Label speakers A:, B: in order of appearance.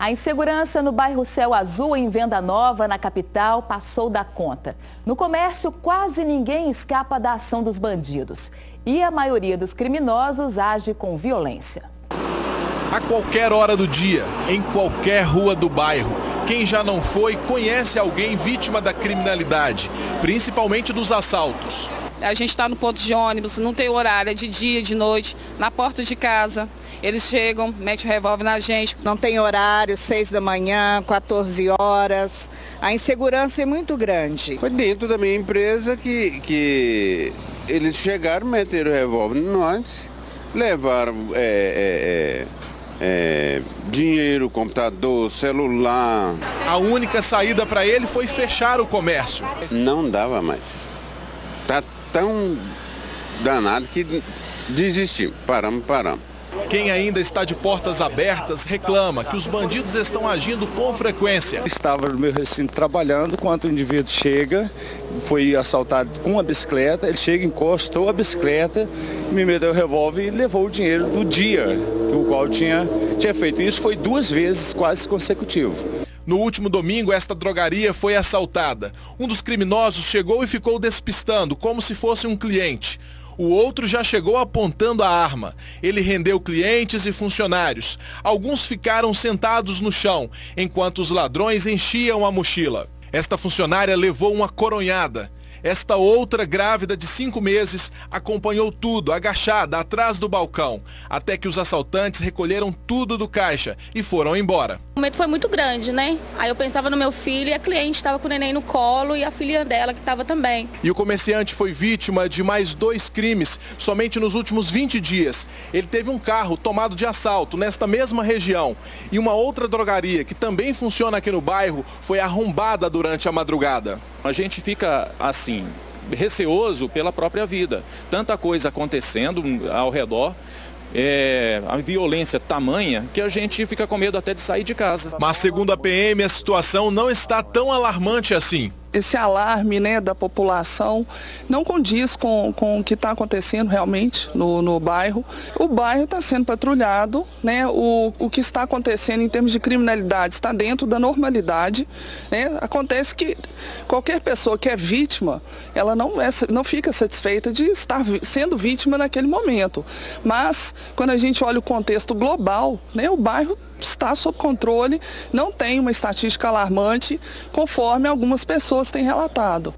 A: A insegurança no bairro Céu Azul, em Venda Nova, na capital, passou da conta. No comércio, quase ninguém escapa da ação dos bandidos. E a maioria dos criminosos age com violência.
B: A qualquer hora do dia, em qualquer rua do bairro, quem já não foi conhece alguém vítima da criminalidade, principalmente dos assaltos.
C: A gente está no ponto de ônibus, não tem horário, é de dia, de noite, na porta de casa. Eles chegam, metem o revólver na gente.
D: Não tem horário, 6 da manhã, 14 horas. A insegurança é muito grande.
E: Foi dentro da minha empresa que, que eles chegaram, meteram o revólver em nós, levaram é, é, é, é dinheiro, computador, celular.
B: A única saída para ele foi fechar o comércio.
E: Não dava mais. Tá tão danado que desistimos. Paramos, paramos.
B: Quem ainda está de portas abertas reclama que os bandidos estão agindo com frequência.
F: Estava no meu recinto trabalhando quando o indivíduo chega, foi assaltado com uma bicicleta, ele chega, encostou a bicicleta, me meteu o revólver e levou o dinheiro do dia, o qual tinha, tinha feito. Isso foi duas vezes quase consecutivo.
B: No último domingo, esta drogaria foi assaltada. Um dos criminosos chegou e ficou despistando, como se fosse um cliente. O outro já chegou apontando a arma. Ele rendeu clientes e funcionários. Alguns ficaram sentados no chão, enquanto os ladrões enchiam a mochila. Esta funcionária levou uma coronhada. Esta outra, grávida de cinco meses, acompanhou tudo, agachada, atrás do balcão, até que os assaltantes recolheram tudo do caixa e foram embora.
C: O medo foi muito grande, né? Aí eu pensava no meu filho e a cliente estava com o neném no colo e a filha dela que estava também.
B: E o comerciante foi vítima de mais dois crimes somente nos últimos 20 dias. Ele teve um carro tomado de assalto nesta mesma região e uma outra drogaria que também funciona aqui no bairro foi arrombada durante a madrugada.
G: A gente fica assim, receoso pela própria vida. Tanta coisa acontecendo ao redor. É, a violência tamanha que a gente fica com medo até de sair de casa.
B: Mas segundo a PM, a situação não está tão alarmante assim
H: esse alarme né, da população não condiz com, com o que está acontecendo realmente no, no bairro. O bairro está sendo patrulhado, né, o, o que está acontecendo em termos de criminalidade está dentro da normalidade. Né? Acontece que qualquer pessoa que é vítima, ela não, é, não fica satisfeita de estar sendo vítima naquele momento. Mas, quando a gente olha o contexto global, né, o bairro está sob controle, não tem uma estatística alarmante, conforme algumas pessoas têm relatado.